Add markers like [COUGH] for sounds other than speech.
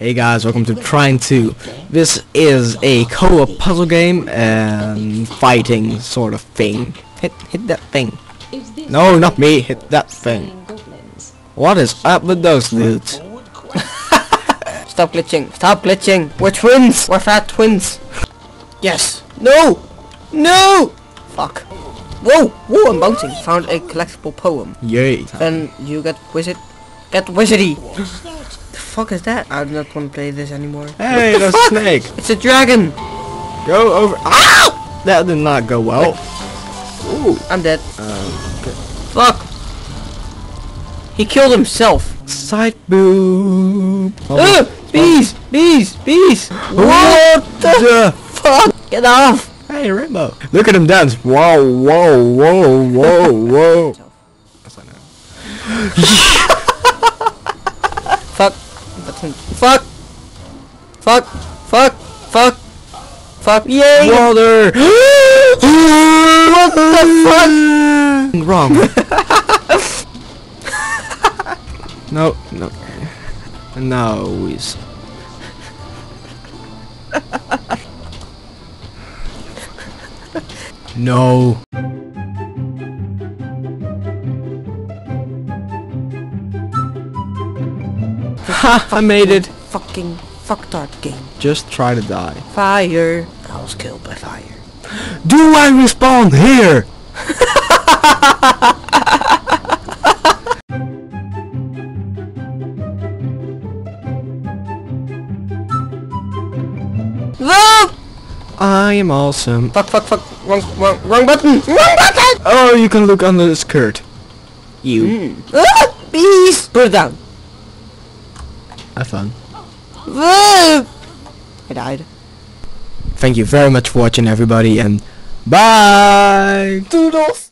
Hey guys, welcome to Trine 2. This is a co-op puzzle game and fighting sort of thing. Hit hit that thing. No, not me, hit that thing. What is up with those dudes? [LAUGHS] Stop glitching. Stop glitching. We're twins. We're fat twins. Yes! No! No! Fuck. Whoa! Whoa, I'm bouncing. Found a collectible poem. Yay. Then you get wizard. Get wizardy. The fuck is that? I do not want to play this anymore. Hey, What the a [LAUGHS] fuck? snake. It's a dragon. Go over. Ow! That did not go well. Ooh. I'm dead. Uh, fuck. He killed himself. Side boob. Ugh! Bees! Bees! Bees! What the fuck? Get off! Hey, Rainbow. Look at him dance. Whoa, whoa, whoa, whoa, whoa. [LAUGHS] Fuck. [LAUGHS] Fuck. Fuck. Fuck. Fuck. Fuck. Yay! Water. [GASPS] what the fuck? Wrong. [LAUGHS] no, no. No, he's... [LAUGHS] no. Ha! I made it. Fucking fucktard game. Just try to die. Fire. I was killed by fire. Do I respond here? I am awesome. Fuck, fuck, fuck. Wrong, wrong, wrong button. Wrong button! Oh, you can look under the skirt. You. Ah! Bees! Put it down. Have fun. I died. Thank you very much for watching everybody and bye! Doodles!